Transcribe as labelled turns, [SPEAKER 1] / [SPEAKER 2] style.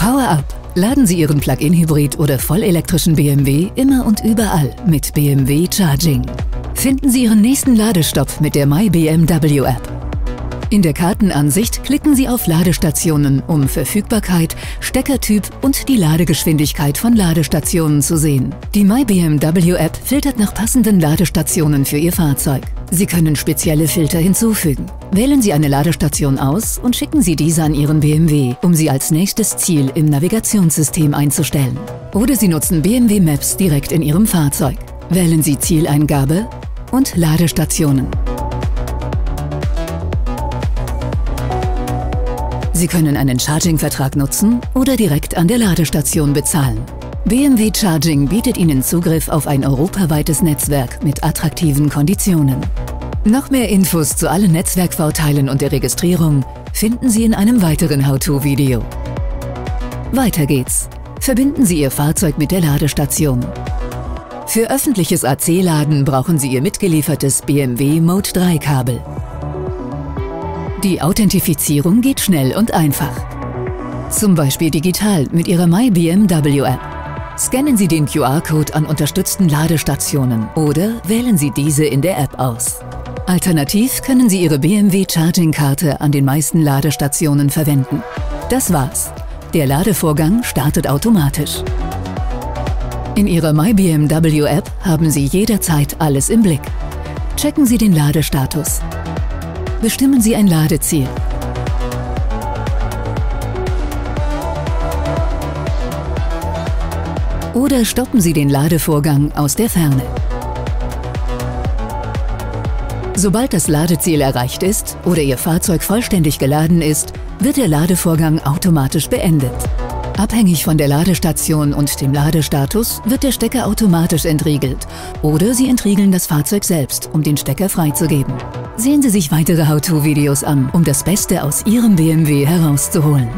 [SPEAKER 1] Power Up. Laden Sie Ihren Plug-in-Hybrid oder vollelektrischen BMW immer und überall mit BMW Charging. Finden Sie Ihren nächsten Ladestopp mit der MyBMW App. In der Kartenansicht klicken Sie auf Ladestationen, um Verfügbarkeit, Steckertyp und die Ladegeschwindigkeit von Ladestationen zu sehen. Die MyBMW-App filtert nach passenden Ladestationen für Ihr Fahrzeug. Sie können spezielle Filter hinzufügen. Wählen Sie eine Ladestation aus und schicken Sie diese an Ihren BMW, um sie als nächstes Ziel im Navigationssystem einzustellen. Oder Sie nutzen BMW Maps direkt in Ihrem Fahrzeug. Wählen Sie Zieleingabe und Ladestationen. Sie können einen Charging-Vertrag nutzen oder direkt an der Ladestation bezahlen. BMW Charging bietet Ihnen Zugriff auf ein europaweites Netzwerk mit attraktiven Konditionen. Noch mehr Infos zu allen Netzwerkvorteilen und der Registrierung finden Sie in einem weiteren How-To-Video. Weiter geht's. Verbinden Sie Ihr Fahrzeug mit der Ladestation. Für öffentliches AC-Laden brauchen Sie Ihr mitgeliefertes BMW Mode 3 Kabel. Die Authentifizierung geht schnell und einfach. Zum Beispiel digital mit Ihrer MyBMW-App. Scannen Sie den QR-Code an unterstützten Ladestationen oder wählen Sie diese in der App aus. Alternativ können Sie Ihre BMW Charging-Karte an den meisten Ladestationen verwenden. Das war's. Der Ladevorgang startet automatisch. In Ihrer MyBMW-App haben Sie jederzeit alles im Blick. Checken Sie den Ladestatus. Bestimmen Sie ein Ladeziel. Oder stoppen Sie den Ladevorgang aus der Ferne. Sobald das Ladeziel erreicht ist oder Ihr Fahrzeug vollständig geladen ist, wird der Ladevorgang automatisch beendet. Abhängig von der Ladestation und dem Ladestatus wird der Stecker automatisch entriegelt oder Sie entriegeln das Fahrzeug selbst, um den Stecker freizugeben. Sehen Sie sich weitere How-To-Videos an, um das Beste aus Ihrem BMW herauszuholen.